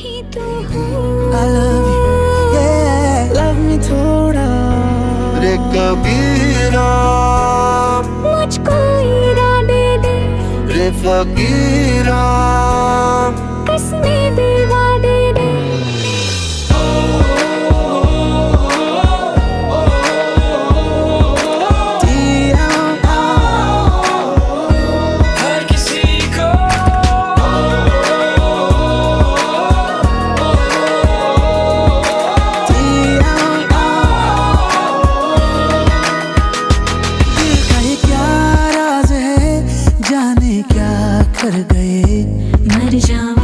I love you, yeah, love me थोड़ा रे कबीरा मुझको इरादे दे रे फकीरा क्या कर गए? मर जाऊँ